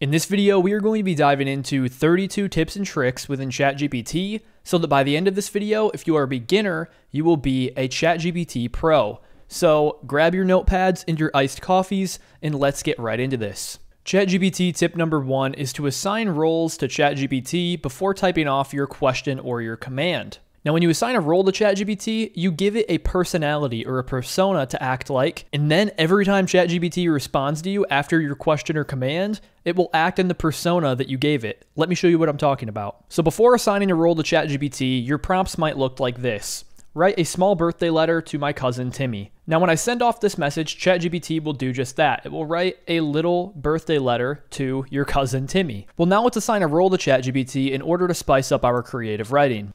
In this video, we are going to be diving into 32 tips and tricks within ChatGPT so that by the end of this video, if you are a beginner, you will be a ChatGPT pro. So grab your notepads and your iced coffees and let's get right into this. ChatGPT tip number one is to assign roles to ChatGPT before typing off your question or your command. Now, when you assign a role to ChatGPT, you give it a personality or a persona to act like, and then every time ChatGPT responds to you after your question or command, it will act in the persona that you gave it. Let me show you what I'm talking about. So before assigning a role to ChatGPT, your prompts might look like this. Write a small birthday letter to my cousin Timmy. Now, when I send off this message, ChatGPT will do just that. It will write a little birthday letter to your cousin Timmy. Well, now let's assign a role to ChatGPT in order to spice up our creative writing.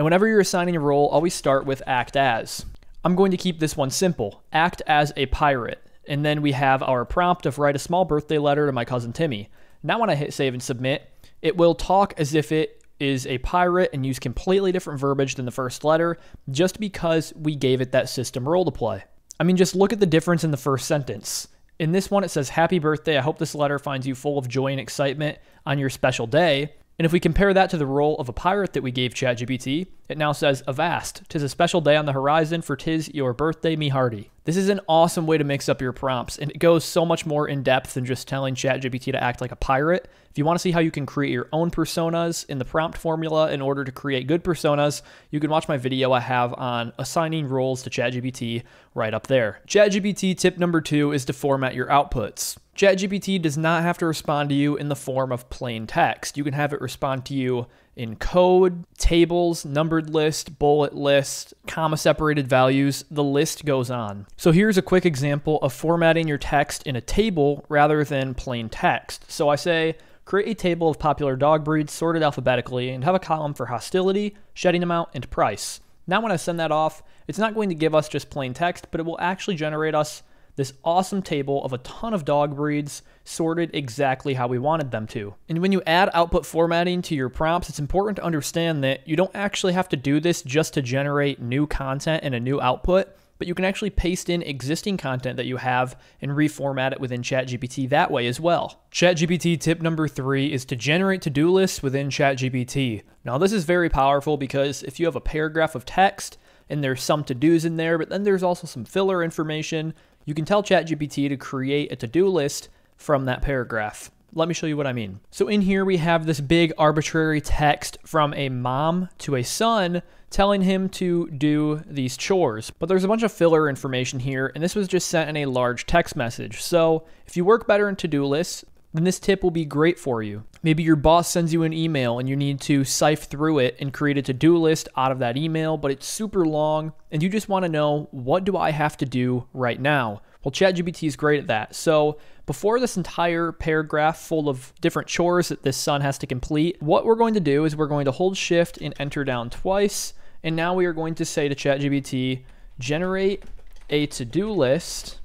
And whenever you're assigning a role, always start with act as. I'm going to keep this one simple act as a pirate. And then we have our prompt of write a small birthday letter to my cousin Timmy. Now, when I hit save and submit, it will talk as if it is a pirate and use completely different verbiage than the first letter just because we gave it that system role to play. I mean, just look at the difference in the first sentence. In this one, it says, Happy birthday. I hope this letter finds you full of joy and excitement on your special day. And if we compare that to the role of a pirate that we gave ChatGPT, it now says, Avast, tis a special day on the horizon, for tis your birthday, me hearty. This is an awesome way to mix up your prompts, and it goes so much more in depth than just telling ChatGPT to act like a pirate. If you want to see how you can create your own personas in the prompt formula in order to create good personas, you can watch my video I have on assigning roles to ChatGPT right up there. ChatGPT tip number two is to format your outputs. ChatGPT does not have to respond to you in the form of plain text. You can have it respond to you in code, tables, numbered list, bullet list, comma separated values, the list goes on. So here's a quick example of formatting your text in a table rather than plain text. So I say, create a table of popular dog breeds sorted alphabetically and have a column for hostility, shedding amount, and price. Now when I send that off, it's not going to give us just plain text, but it will actually generate us this awesome table of a ton of dog breeds sorted exactly how we wanted them to. And when you add output formatting to your prompts, it's important to understand that you don't actually have to do this just to generate new content and a new output, but you can actually paste in existing content that you have and reformat it within ChatGPT that way as well. ChatGPT tip number three is to generate to do lists within ChatGPT. Now, this is very powerful because if you have a paragraph of text, and there's some to dos in there, but then there's also some filler information you can tell ChatGPT to create a to-do list from that paragraph. Let me show you what I mean. So in here we have this big arbitrary text from a mom to a son telling him to do these chores. But there's a bunch of filler information here, and this was just sent in a large text message. So if you work better in to-do lists, then this tip will be great for you. Maybe your boss sends you an email and you need to sift through it and create a to do list out of that email, but it's super long and you just want to know what do I have to do right now? Well, ChatGPT is great at that. So, before this entire paragraph full of different chores that this son has to complete, what we're going to do is we're going to hold shift and enter down twice. And now we are going to say to ChatGPT, generate a to do list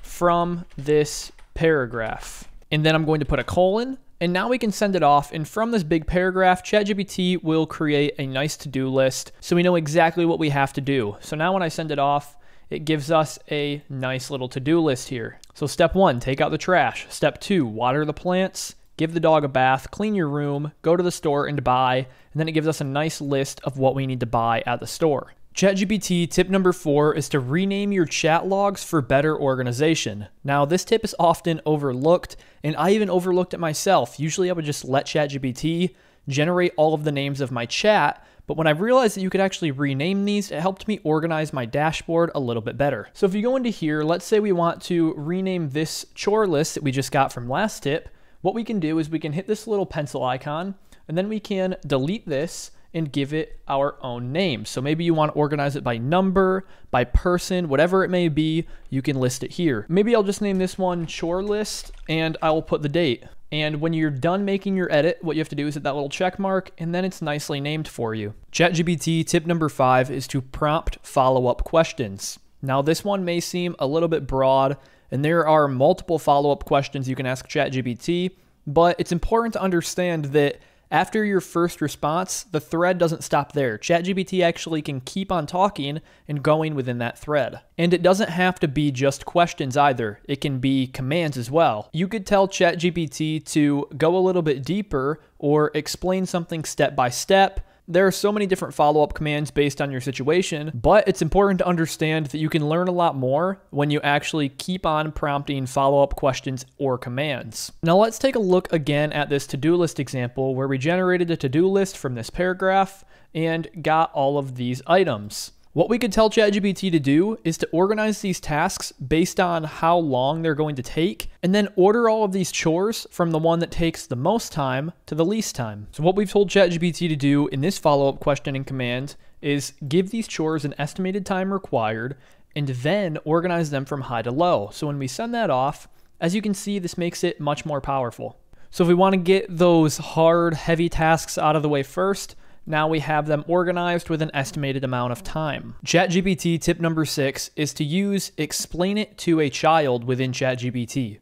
from this paragraph and then I'm going to put a colon, and now we can send it off. And from this big paragraph, ChatGPT will create a nice to-do list so we know exactly what we have to do. So now when I send it off, it gives us a nice little to-do list here. So step one, take out the trash. Step two, water the plants, give the dog a bath, clean your room, go to the store and buy, and then it gives us a nice list of what we need to buy at the store. ChatGPT tip number four is to rename your chat logs for better organization. Now, this tip is often overlooked, and I even overlooked it myself. Usually, I would just let ChatGPT generate all of the names of my chat, but when I realized that you could actually rename these, it helped me organize my dashboard a little bit better. So if you go into here, let's say we want to rename this chore list that we just got from last tip, what we can do is we can hit this little pencil icon, and then we can delete this, and give it our own name. So maybe you want to organize it by number, by person, whatever it may be, you can list it here. Maybe I'll just name this one chore list and I will put the date. And when you're done making your edit, what you have to do is hit that little check mark and then it's nicely named for you. ChatGPT tip number five is to prompt follow-up questions. Now this one may seem a little bit broad and there are multiple follow-up questions you can ask ChatGPT, but it's important to understand that After your first response, the thread doesn't stop there. ChatGPT actually can keep on talking and going within that thread. And it doesn't have to be just questions either, it can be commands as well. You could tell ChatGPT to go a little bit deeper or explain something step by step there are so many different follow up commands based on your situation, but it's important to understand that you can learn a lot more when you actually keep on prompting follow up questions or commands. Now, let's take a look again at this to do list example where we generated a to do list from this paragraph and got all of these items. What we could tell ChatGPT to do is to organize these tasks based on how long they're going to take, and then order all of these chores from the one that takes the most time to the least time. So what we've told ChatGPT to do in this follow-up question and command is give these chores an estimated time required, and then organize them from high to low. So when we send that off, as you can see, this makes it much more powerful. So if we want to get those hard, heavy tasks out of the way first, now we have them organized with an estimated amount of time. ChatGPT tip number six is to use explain it to a child within ChatGPT.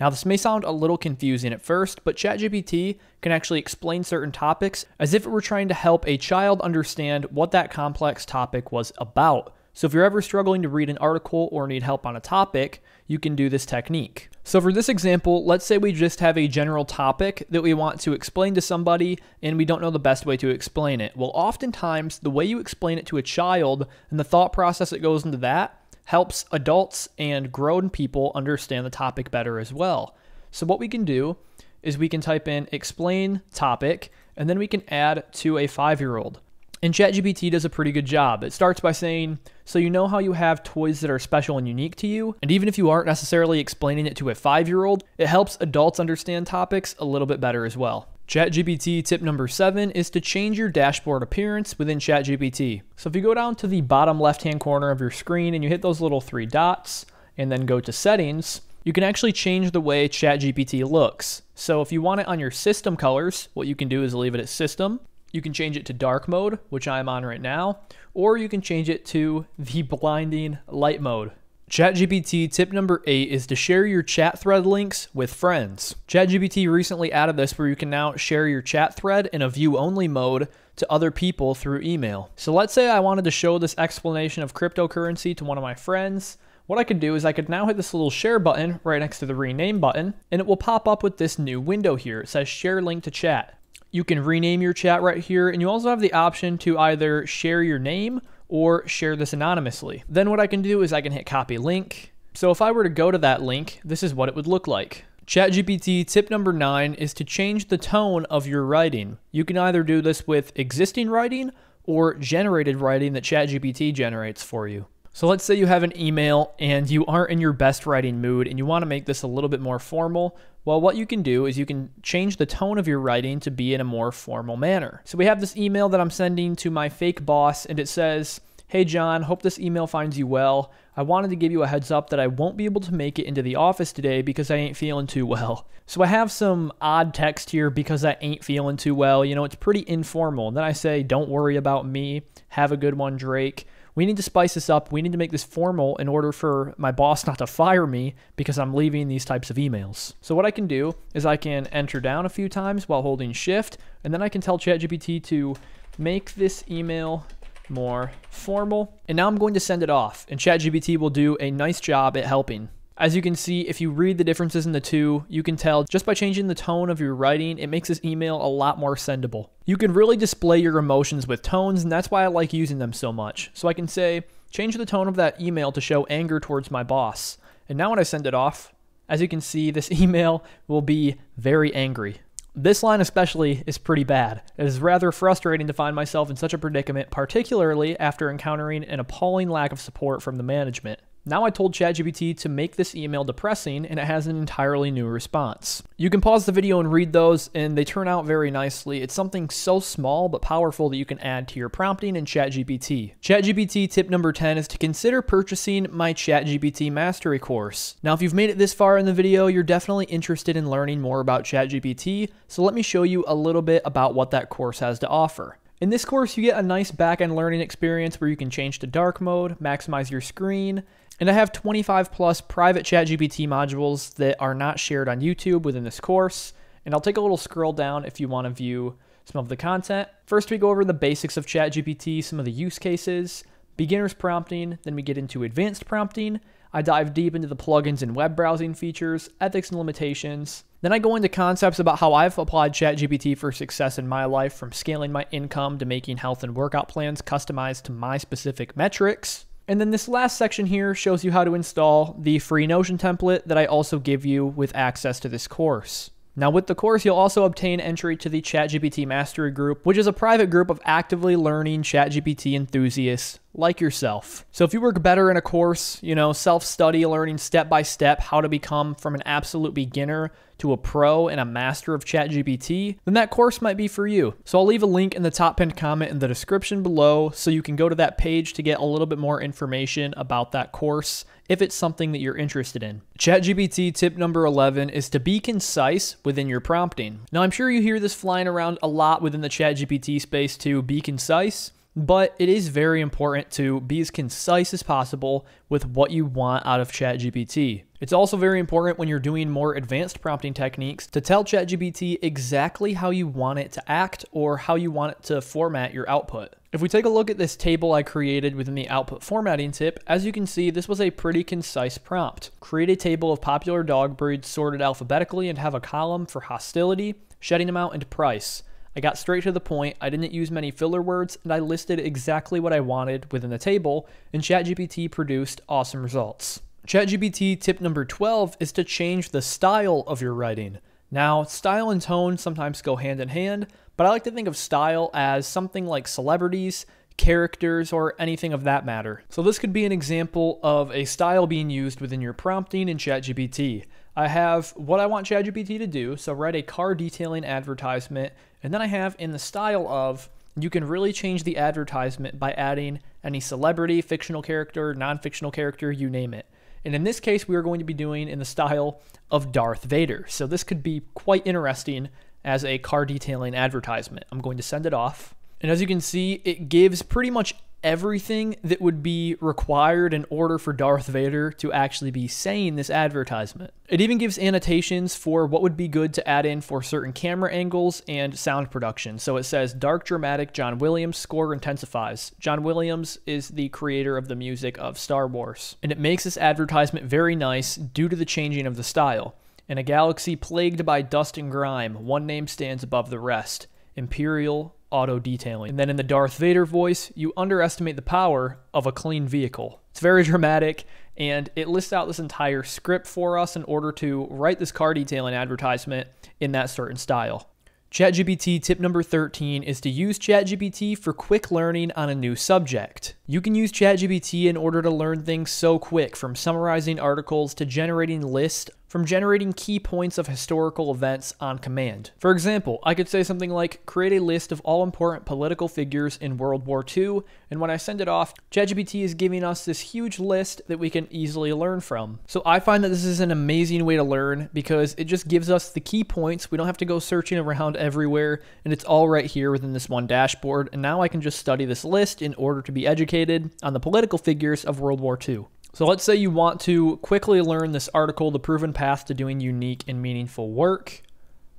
Now, this may sound a little confusing at first, but ChatGPT can actually explain certain topics as if it were trying to help a child understand what that complex topic was about. So, if you're ever struggling to read an article or need help on a topic, you can do this technique. So for this example, let's say we just have a general topic that we want to explain to somebody and we don't know the best way to explain it. Well, oftentimes the way you explain it to a child and the thought process that goes into that helps adults and grown people understand the topic better as well. So what we can do is we can type in explain topic and then we can add to a 5-year-old. And ChatGPT does a pretty good job. It starts by saying, So you know how you have toys that are special and unique to you? And even if you aren't necessarily explaining it to a five year old, it helps adults understand topics a little bit better as well. ChatGPT tip number seven is to change your dashboard appearance within ChatGPT. So if you go down to the bottom left hand corner of your screen and you hit those little three dots and then go to settings, you can actually change the way ChatGPT looks. So if you want it on your system colors, what you can do is leave it at system. You can change it to dark mode, which I'm on right now, or you can change it to the blinding light mode. ChatGPT tip number eight is to share your chat thread links with friends. ChatGPT recently added this where you can now share your chat thread in a view only mode to other people through email. So let's say I wanted to show this explanation of cryptocurrency to one of my friends. What I could do is I could now hit this little share button right next to the rename button, and it will pop up with this new window here. It says share link to chat. You can rename your chat right here, and you also have the option to either share your name or share this anonymously. Then what I can do is I can hit copy link. So if I were to go to that link, this is what it would look like. ChatGPT tip number nine is to change the tone of your writing. You can either do this with existing writing or generated writing that ChatGPT generates for you. So let's say you have an email and you aren't in your best writing mood and you want to make this a little bit more formal. Well, what you can do is you can change the tone of your writing to be in a more formal manner. So we have this email that I'm sending to my fake boss and it says, Hey John, hope this email finds you well. I wanted to give you a heads up that I won't be able to make it into the office today because I ain't feeling too well. So I have some odd text here because I ain't feeling too well. You know, it's pretty informal. And then I say, Don't worry about me. Have a good one, Drake we need to spice this up. We need to make this formal in order for my boss not to fire me because I'm leaving these types of emails. So what I can do is I can enter down a few times while holding shift, and then I can tell ChatGPT to make this email more formal. And now I'm going to send it off, and ChatGPT will do a nice job at helping. As you can see, if you read the differences in the two, you can tell just by changing the tone of your writing, it makes this email a lot more sendable. You can really display your emotions with tones, and that's why I like using them so much. So I can say, change the tone of that email to show anger towards my boss. And now when I send it off, as you can see, this email will be very angry. This line especially is pretty bad. It is rather frustrating to find myself in such a predicament, particularly after encountering an appalling lack of support from the management. Now I told ChatGPT to make this email depressing and it has an entirely new response. You can pause the video and read those and they turn out very nicely. It's something so small but powerful that you can add to your prompting in ChatGPT. ChatGPT tip number 10 is to consider purchasing my ChatGPT Mastery course. Now if you've made it this far in the video, you're definitely interested in learning more about ChatGPT, so let me show you a little bit about what that course has to offer. In this course, you get a nice back-end learning experience where you can change to dark mode, maximize your screen, and I have 25 plus private ChatGPT modules that are not shared on YouTube within this course. And I'll take a little scroll down if you want to view some of the content. First, we go over the basics of ChatGPT, some of the use cases, beginner's prompting, then we get into advanced prompting. I dive deep into the plugins and web browsing features, ethics and limitations. Then I go into concepts about how I've applied ChatGPT for success in my life, from scaling my income to making health and workout plans customized to my specific metrics. And then this last section here shows you how to install the free Notion template that I also give you with access to this course. Now, with the course, you'll also obtain entry to the ChatGPT Mastery Group, which is a private group of actively learning ChatGPT enthusiasts like yourself. So, if you work better in a course, you know, self study, learning step by step how to become from an absolute beginner to a pro and a master of ChatGPT, then that course might be for you. So, I'll leave a link in the top pinned comment in the description below so you can go to that page to get a little bit more information about that course if it's something that you're interested in. ChatGPT tip number 11 is to be concise within your prompting. Now, I'm sure you hear this flying around a lot within the ChatGPT space to be concise, but it is very important to be as concise as possible with what you want out of ChatGPT. It's also very important when you're doing more advanced prompting techniques to tell ChatGPT exactly how you want it to act or how you want it to format your output. If we take a look at this table I created within the output formatting tip, as you can see, this was a pretty concise prompt. Create a table of popular dog breeds sorted alphabetically and have a column for hostility, shedding amount, and price. I got straight to the point, I didn't use many filler words, and I listed exactly what I wanted within the table, and ChatGPT produced awesome results. ChatGPT tip number 12 is to change the style of your writing. Now, style and tone sometimes go hand in hand, but I like to think of style as something like celebrities, characters, or anything of that matter. So this could be an example of a style being used within your prompting in ChatGPT. I have what I want ChatGPT to do, so write a car detailing advertisement, and then I have in the style of you can really change the advertisement by adding any celebrity, fictional character, non fictional character, you name it. And in this case, we are going to be doing in the style of Darth Vader. So this could be quite interesting as a car detailing advertisement. I'm going to send it off. And as you can see, it gives pretty much everything that would be required in order for Darth Vader to actually be saying this advertisement. It even gives annotations for what would be good to add in for certain camera angles and sound production. So it says dark dramatic John Williams score intensifies. John Williams is the creator of the music of Star Wars. And it makes this advertisement very nice due to the changing of the style. In a galaxy plagued by dust and grime, one name stands above the rest Imperial Auto Detailing. And then in the Darth Vader voice, you underestimate the power of a clean vehicle. It's very dramatic, and it lists out this entire script for us in order to write this car detailing advertisement in that certain style. ChatGPT tip number 13 is to use ChatGPT for quick learning on a new subject. You can use ChatGPT in order to learn things so quick, from summarizing articles to generating lists from generating key points of historical events on command. For example, I could say something like, create a list of all important political figures in World War II, and when I send it off, ChatGPT is giving us this huge list that we can easily learn from. So I find that this is an amazing way to learn because it just gives us the key points. We don't have to go searching around everywhere, and it's all right here within this one dashboard, and now I can just study this list in order to be educated on the political figures of World War II. So let's say you want to quickly learn this article, The Proven Path to Doing Unique and Meaningful Work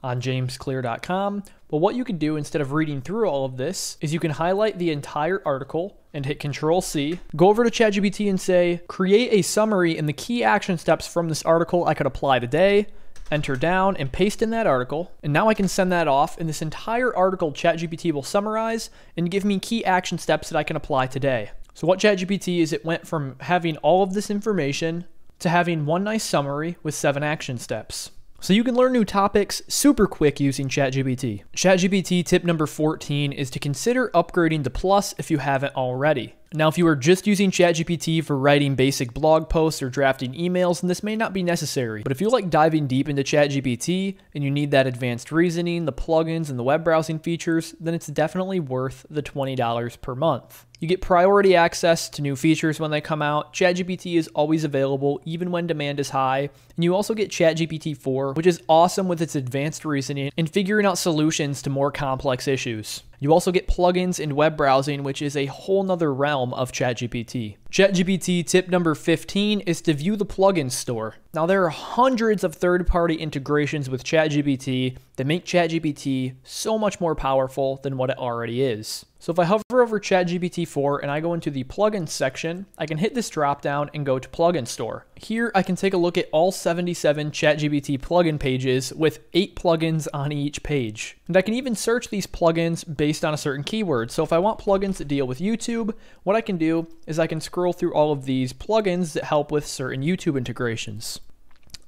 on jamesclear.com. Well, what you can do instead of reading through all of this is you can highlight the entire article and hit Control C. Go over to ChatGPT and say, create a summary and the key action steps from this article I could apply today. Enter down and paste in that article. And now I can send that off, and this entire article ChatGPT will summarize and give me key action steps that I can apply today. So what ChatGPT is it went from having all of this information to having one nice summary with seven action steps. So you can learn new topics super quick using ChatGPT. ChatGPT tip number 14 is to consider upgrading to Plus if you haven't already. Now, if you are just using ChatGPT for writing basic blog posts or drafting emails, then this may not be necessary. But if you like diving deep into ChatGPT and you need that advanced reasoning, the plugins, and the web browsing features, then it's definitely worth the $20 per month. You get priority access to new features when they come out. ChatGPT is always available, even when demand is high. And you also get ChatGPT 4, which is awesome with its advanced reasoning and figuring out solutions to more complex issues. You also get plugins in web browsing, which is a whole nother realm of ChatGPT. ChatGPT tip number 15 is to view the plugin store. Now, there are hundreds of third party integrations with ChatGPT that make ChatGPT so much more powerful than what it already is. So if I hover over ChatGPT 4 and I go into the plugins section, I can hit this drop down and go to plugin store. Here I can take a look at all 77 ChatGPT plugin pages with 8 plugins on each page. And I can even search these plugins based on a certain keyword. So if I want plugins that deal with YouTube, what I can do is I can scroll through all of these plugins that help with certain YouTube integrations.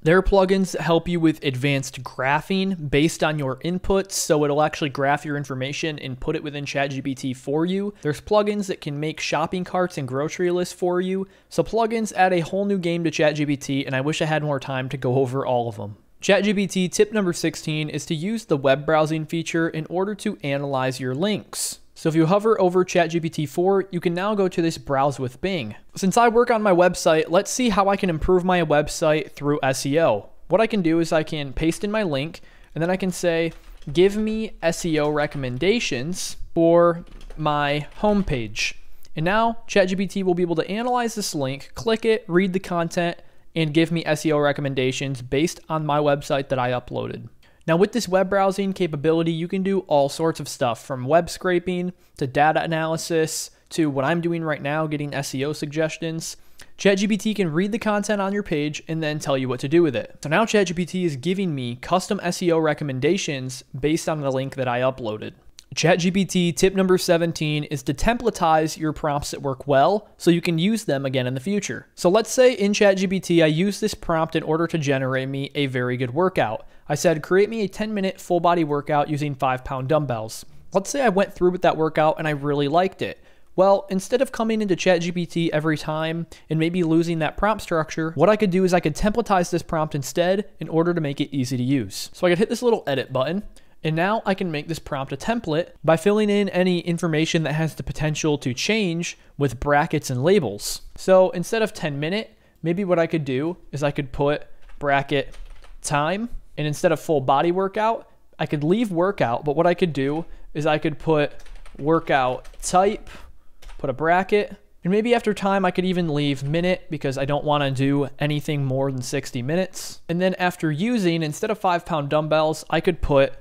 There are plugins help you with advanced graphing based on your inputs, so it'll actually graph your information and put it within ChatGPT for you. There's plugins that can make shopping carts and grocery lists for you. So plugins add a whole new game to ChatGPT, and I wish I had more time to go over all of them. ChatGPT tip number 16 is to use the web browsing feature in order to analyze your links. So if you hover over ChatGPT 4, you can now go to this browse with Bing. Since I work on my website, let's see how I can improve my website through SEO. What I can do is I can paste in my link and then I can say, give me SEO recommendations for my homepage. And now ChatGPT will be able to analyze this link, click it, read the content, and give me SEO recommendations based on my website that I uploaded. Now, with this web browsing capability, you can do all sorts of stuff from web scraping to data analysis to what I'm doing right now, getting SEO suggestions. ChatGPT can read the content on your page and then tell you what to do with it. So now ChatGPT is giving me custom SEO recommendations based on the link that I uploaded. ChatGPT tip number 17 is to templatize your prompts that work well so you can use them again in the future. So let's say in ChatGPT I use this prompt in order to generate me a very good workout. I said, create me a 10 minute full body workout using five pound dumbbells. Let's say I went through with that workout and I really liked it. Well, instead of coming into ChatGPT every time and maybe losing that prompt structure, what I could do is I could templatize this prompt instead in order to make it easy to use. So I could hit this little edit button, and now I can make this prompt a template by filling in any information that has the potential to change with brackets and labels. So instead of 10 minute, maybe what I could do is I could put bracket time and instead of full body workout, I could leave workout, but what I could do is I could put workout type, put a bracket, and maybe after time I could even leave minute because I don't want to do anything more than 60 minutes. And then after using, instead of five pound dumbbells, I could put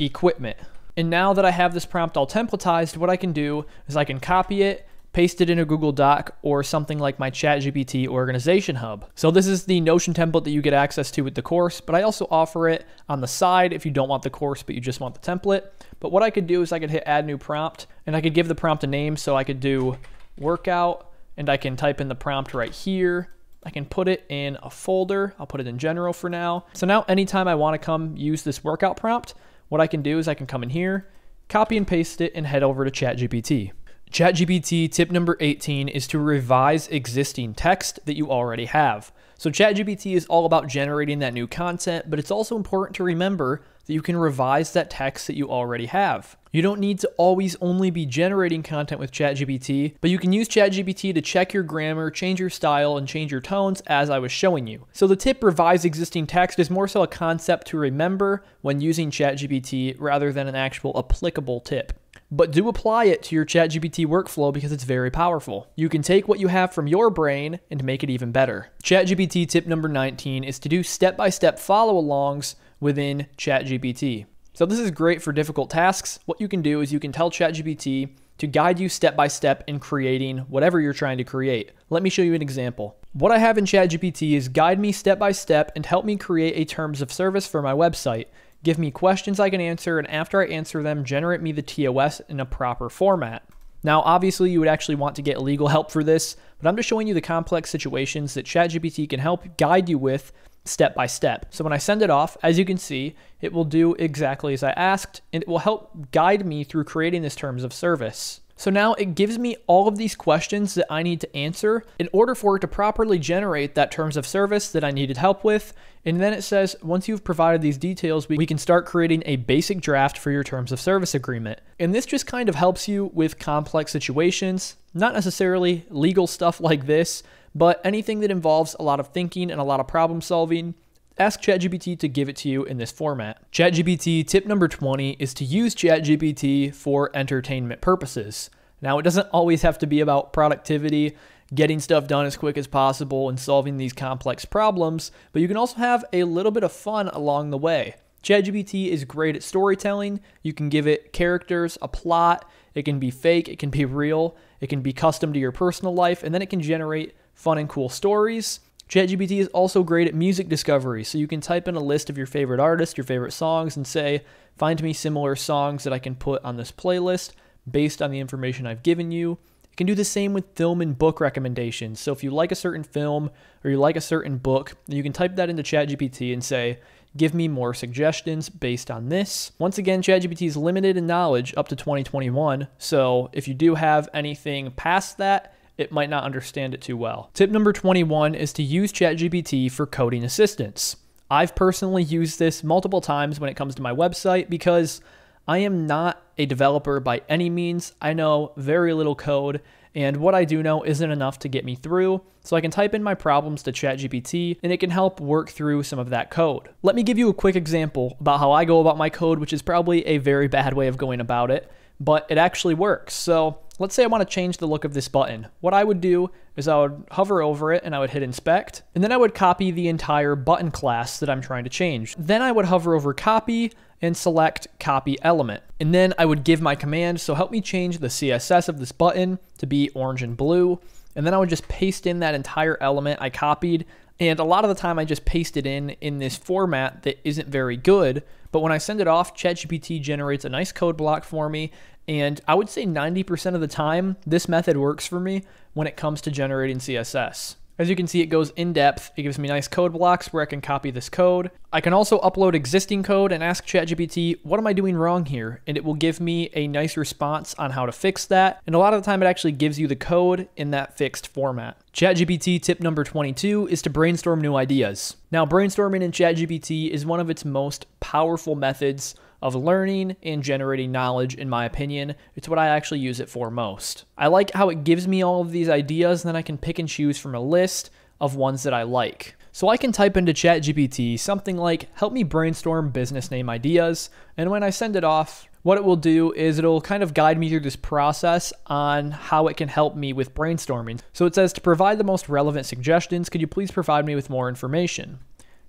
equipment. And now that I have this prompt all templatized, what I can do is I can copy it paste it in a Google Doc or something like my ChatGPT organization hub. So this is the Notion template that you get access to with the course, but I also offer it on the side if you don't want the course, but you just want the template. But what I could do is I could hit add new prompt and I could give the prompt a name. So I could do workout and I can type in the prompt right here. I can put it in a folder. I'll put it in general for now. So now anytime I want to come use this workout prompt, what I can do is I can come in here, copy and paste it and head over to ChatGPT. ChatGPT tip number 18 is to revise existing text that you already have. So, ChatGPT is all about generating that new content, but it's also important to remember that you can revise that text that you already have. You don't need to always only be generating content with ChatGPT, but you can use ChatGPT to check your grammar, change your style, and change your tones as I was showing you. So the tip revise existing text is more so a concept to remember when using ChatGPT rather than an actual applicable tip but do apply it to your ChatGPT workflow because it's very powerful. You can take what you have from your brain and make it even better. ChatGPT tip number 19 is to do step by step follow alongs within ChatGPT. So, this is great for difficult tasks. What you can do is you can tell ChatGPT to guide you step by step in creating whatever you're trying to create. Let me show you an example. What I have in ChatGPT is guide me step by step and help me create a terms of service for my website give me questions I can answer, and after I answer them, generate me the TOS in a proper format. Now, obviously, you would actually want to get legal help for this, but I'm just showing you the complex situations that ChatGPT can help guide you with step by step. So when I send it off, as you can see, it will do exactly as I asked, and it will help guide me through creating this terms of service. So now it gives me all of these questions that I need to answer in order for it to properly generate that terms of service that I needed help with. And then it says, once you've provided these details, we can start creating a basic draft for your terms of service agreement. And this just kind of helps you with complex situations, not necessarily legal stuff like this, but anything that involves a lot of thinking and a lot of problem solving ask ChatGPT to give it to you in this format. ChatGPT tip number 20 is to use ChatGPT for entertainment purposes. Now, it doesn't always have to be about productivity, getting stuff done as quick as possible, and solving these complex problems, but you can also have a little bit of fun along the way. ChatGPT is great at storytelling. You can give it characters, a plot. It can be fake, it can be real, it can be custom to your personal life, and then it can generate fun and cool stories. ChatGPT is also great at music discovery, so you can type in a list of your favorite artists, your favorite songs, and say, find me similar songs that I can put on this playlist based on the information I've given you. You can do the same with film and book recommendations. So if you like a certain film or you like a certain book, you can type that into ChatGPT and say, give me more suggestions based on this. Once again, ChatGPT is limited in knowledge up to 2021. So if you do have anything past that, it might not understand it too well. Tip number 21 is to use ChatGPT for coding assistance. I've personally used this multiple times when it comes to my website because I am not a developer by any means. I know very little code, and what I do know isn't enough to get me through, so I can type in my problems to ChatGPT and it can help work through some of that code. Let me give you a quick example about how I go about my code, which is probably a very bad way of going about it, but it actually works. So let's say I want to change the look of this button. What I would do is I would hover over it and I would hit inspect, and then I would copy the entire button class that I'm trying to change. Then I would hover over copy and select copy element. And then I would give my command, so help me change the CSS of this button to be orange and blue. And then I would just paste in that entire element I copied. And a lot of the time I just paste it in in this format that isn't very good. But when I send it off, ChatGPT generates a nice code block for me and I would say 90% of the time, this method works for me when it comes to generating CSS. As you can see, it goes in depth. It gives me nice code blocks where I can copy this code. I can also upload existing code and ask ChatGPT, what am I doing wrong here? And it will give me a nice response on how to fix that. And a lot of the time, it actually gives you the code in that fixed format. ChatGPT tip number 22 is to brainstorm new ideas. Now, brainstorming in ChatGPT is one of its most powerful methods of learning and generating knowledge, in my opinion. It's what I actually use it for most. I like how it gives me all of these ideas, and then I can pick and choose from a list of ones that I like. So I can type into ChatGPT something like, help me brainstorm business name ideas. And when I send it off, what it will do is it'll kind of guide me through this process on how it can help me with brainstorming. So it says to provide the most relevant suggestions, could you please provide me with more information?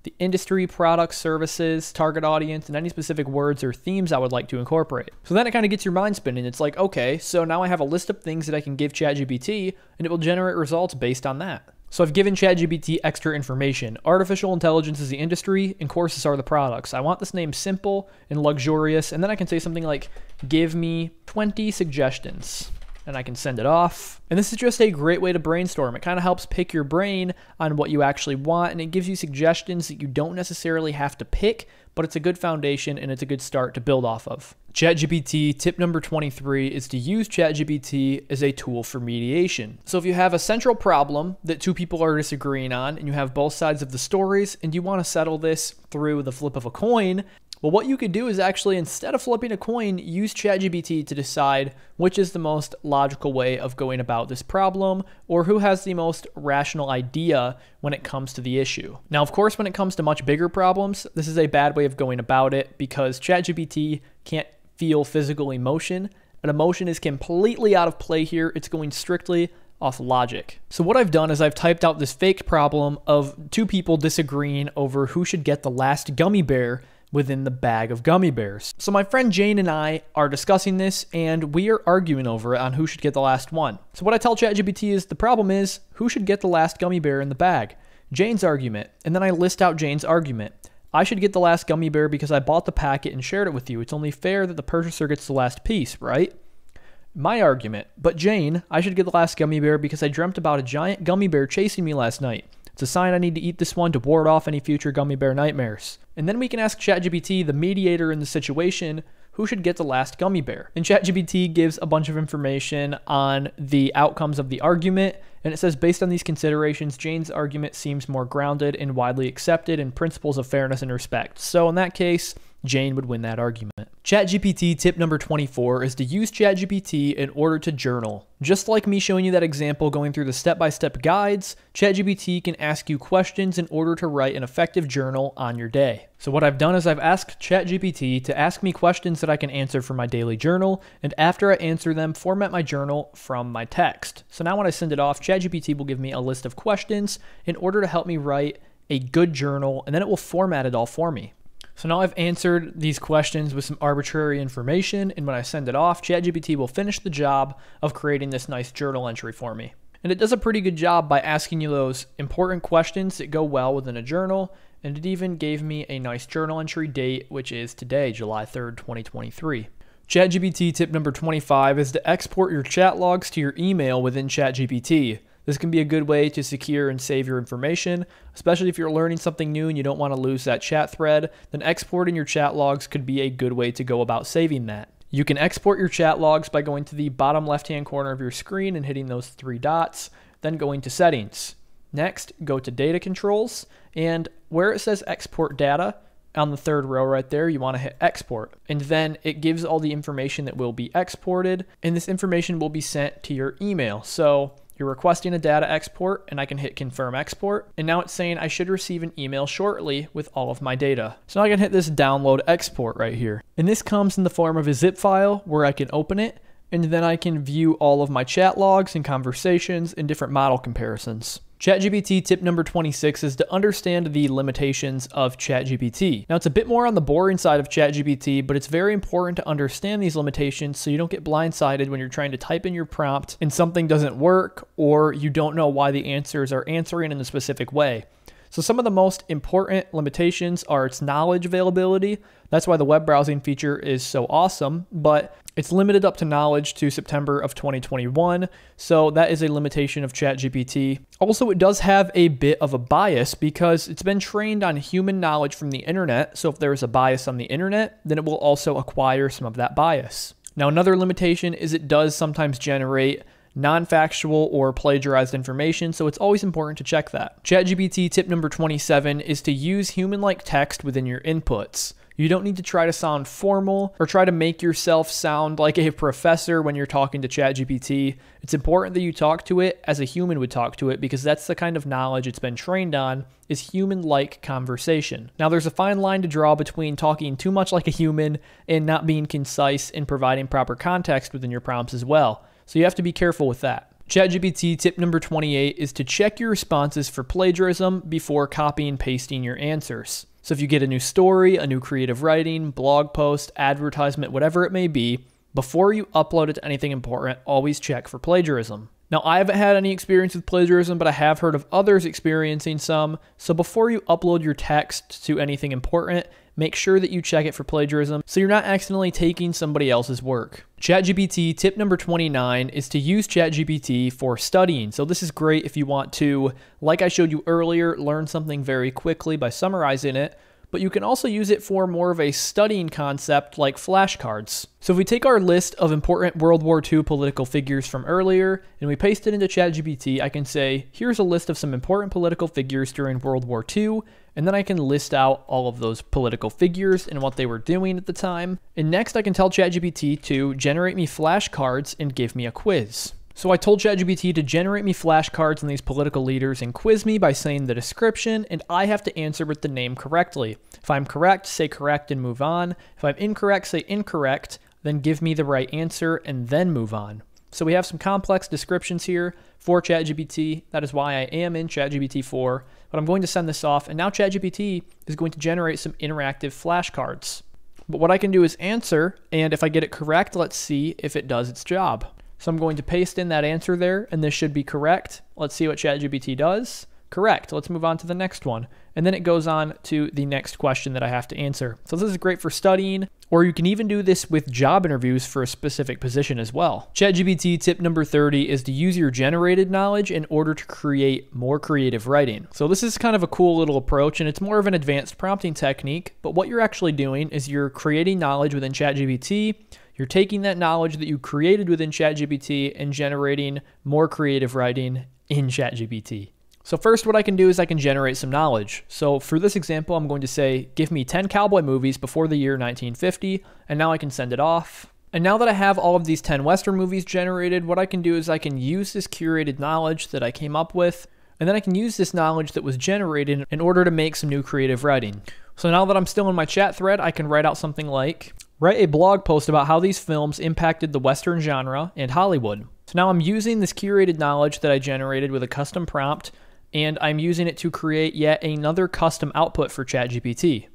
The industry, products, services, target audience, and any specific words or themes I would like to incorporate. So then it kind of gets your mind spinning. It's like, okay, so now I have a list of things that I can give ChatGPT, and it will generate results based on that. So I've given ChatGPT extra information. Artificial intelligence is the industry, and courses are the products. I want this name simple and luxurious, and then I can say something like, give me 20 suggestions and I can send it off. And this is just a great way to brainstorm. It kind of helps pick your brain on what you actually want, and it gives you suggestions that you don't necessarily have to pick, but it's a good foundation and it's a good start to build off of. ChatGPT tip number 23 is to use ChatGPT as a tool for mediation. So if you have a central problem that two people are disagreeing on and you have both sides of the stories and you want to settle this through the flip of a coin, well, what you could do is actually, instead of flipping a coin, use ChatGPT to decide which is the most logical way of going about this problem or who has the most rational idea when it comes to the issue. Now, of course, when it comes to much bigger problems, this is a bad way of going about it because ChatGPT can't feel physical emotion. An emotion is completely out of play here. It's going strictly off logic. So what I've done is I've typed out this fake problem of two people disagreeing over who should get the last gummy bear within the bag of gummy bears. So my friend Jane and I are discussing this and we are arguing over it on who should get the last one. So what I tell ChatGPT is the problem is who should get the last gummy bear in the bag? Jane's argument, and then I list out Jane's argument. I should get the last gummy bear because I bought the packet and shared it with you. It's only fair that the purchaser gets the last piece, right? My argument, but Jane, I should get the last gummy bear because I dreamt about a giant gummy bear chasing me last night. It's a sign I need to eat this one to ward off any future gummy bear nightmares. And then we can ask ChatGPT, the mediator in the situation, who should get the last gummy bear. And ChatGPT gives a bunch of information on the outcomes of the argument. And it says, based on these considerations, Jane's argument seems more grounded and widely accepted in principles of fairness and respect. So in that case, Jane would win that argument. ChatGPT tip number 24 is to use ChatGPT in order to journal. Just like me showing you that example going through the step by step guides, ChatGPT can ask you questions in order to write an effective journal on your day. So, what I've done is I've asked ChatGPT to ask me questions that I can answer for my daily journal, and after I answer them, format my journal from my text. So now when I send it off, ChatGPT will give me a list of questions in order to help me write a good journal, and then it will format it all for me. So now I've answered these questions with some arbitrary information, and when I send it off, ChatGPT will finish the job of creating this nice journal entry for me. And it does a pretty good job by asking you those important questions that go well within a journal, and it even gave me a nice journal entry date, which is today, July 3rd, 2023. ChatGPT tip number 25 is to export your chat logs to your email within ChatGPT. This can be a good way to secure and save your information, especially if you're learning something new and you don't want to lose that chat thread, then exporting your chat logs could be a good way to go about saving that. You can export your chat logs by going to the bottom left hand corner of your screen and hitting those three dots, then going to settings. Next, go to data controls, and where it says export data, on the third row right there, you want to hit export. And then it gives all the information that will be exported, and this information will be sent to your email. So you're requesting a data export and I can hit confirm export. And now it's saying I should receive an email shortly with all of my data. So now I can hit this download export right here. And this comes in the form of a zip file where I can open it and then I can view all of my chat logs and conversations and different model comparisons. ChatGPT tip number 26 is to understand the limitations of ChatGPT. Now, it's a bit more on the boring side of ChatGPT, but it's very important to understand these limitations so you don't get blindsided when you're trying to type in your prompt and something doesn't work or you don't know why the answers are answering in a specific way. So some of the most important limitations are its knowledge availability. That's why the web browsing feature is so awesome, but it's limited up to knowledge to September of 2021, so that is a limitation of ChatGPT. Also, it does have a bit of a bias because it's been trained on human knowledge from the internet, so if there is a bias on the internet, then it will also acquire some of that bias. Now, another limitation is it does sometimes generate non factual or plagiarized information, so it's always important to check that. ChatGPT tip number 27 is to use human like text within your inputs. You don't need to try to sound formal or try to make yourself sound like a professor when you're talking to ChatGPT. It's important that you talk to it as a human would talk to it because that's the kind of knowledge it's been trained on is human-like conversation. Now there's a fine line to draw between talking too much like a human and not being concise and providing proper context within your prompts as well. So you have to be careful with that. ChatGPT tip number 28 is to check your responses for plagiarism before copying and pasting your answers. So if you get a new story, a new creative writing, blog post, advertisement, whatever it may be, before you upload it to anything important, always check for plagiarism. Now, I haven't had any experience with plagiarism, but I have heard of others experiencing some. So before you upload your text to anything important, make sure that you check it for plagiarism so you're not accidentally taking somebody else's work. ChatGPT tip number 29 is to use ChatGPT for studying. So this is great if you want to, like I showed you earlier, learn something very quickly by summarizing it, but you can also use it for more of a studying concept like flashcards. So if we take our list of important World War II political figures from earlier and we paste it into ChatGPT, I can say, here's a list of some important political figures during World War II, and then I can list out all of those political figures and what they were doing at the time. And next I can tell ChatGPT to generate me flashcards and give me a quiz. So I told ChatGPT to generate me flashcards on these political leaders and quiz me by saying the description, and I have to answer with the name correctly. If I'm correct, say correct and move on. If I'm incorrect, say incorrect, then give me the right answer and then move on. So we have some complex descriptions here for ChatGPT. That is why I am in ChatGPT 4. But I'm going to send this off, and now ChatGPT is going to generate some interactive flashcards. But what I can do is answer, and if I get it correct, let's see if it does its job. So I'm going to paste in that answer there, and this should be correct. Let's see what ChatGPT does. Correct. Let's move on to the next one. And then it goes on to the next question that I have to answer. So this is great for studying, or you can even do this with job interviews for a specific position as well. ChatGPT tip number 30 is to use your generated knowledge in order to create more creative writing. So this is kind of a cool little approach, and it's more of an advanced prompting technique, but what you're actually doing is you're creating knowledge within ChatGPT, you're taking that knowledge that you created within ChatGPT and generating more creative writing in ChatGPT. So first what I can do is I can generate some knowledge. So for this example, I'm going to say, give me 10 cowboy movies before the year 1950, and now I can send it off. And now that I have all of these 10 Western movies generated, what I can do is I can use this curated knowledge that I came up with, and then I can use this knowledge that was generated in order to make some new creative writing. So now that I'm still in my chat thread, I can write out something like, write a blog post about how these films impacted the Western genre and Hollywood. So now I'm using this curated knowledge that I generated with a custom prompt and I'm using it to create yet another custom output for ChatGPT.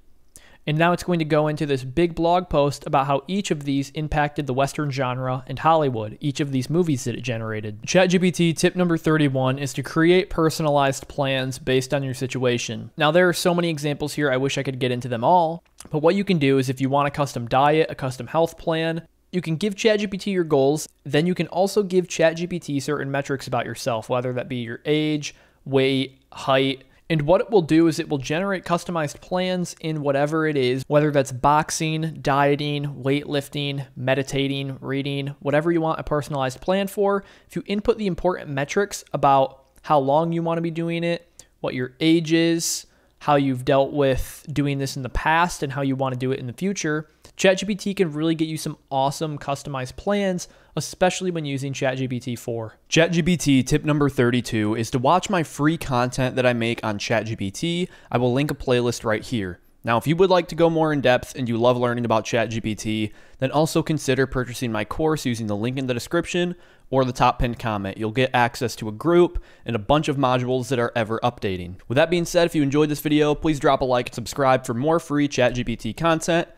And now it's going to go into this big blog post about how each of these impacted the Western genre and Hollywood, each of these movies that it generated. ChatGPT tip number 31 is to create personalized plans based on your situation. Now, there are so many examples here, I wish I could get into them all. But what you can do is if you want a custom diet, a custom health plan, you can give ChatGPT your goals. Then you can also give ChatGPT certain metrics about yourself, whether that be your age, weight, height. And what it will do is it will generate customized plans in whatever it is, whether that's boxing, dieting, weightlifting, meditating, reading, whatever you want a personalized plan for. If you input the important metrics about how long you want to be doing it, what your age is, how you've dealt with doing this in the past, and how you want to do it in the future, ChatGPT can really get you some awesome customized plans, especially when using ChatGPT 4. ChatGPT tip number 32 is to watch my free content that I make on ChatGPT. I will link a playlist right here. Now, if you would like to go more in depth and you love learning about ChatGPT, then also consider purchasing my course using the link in the description or the top pinned comment. You'll get access to a group and a bunch of modules that are ever updating. With that being said, if you enjoyed this video, please drop a like and subscribe for more free ChatGPT content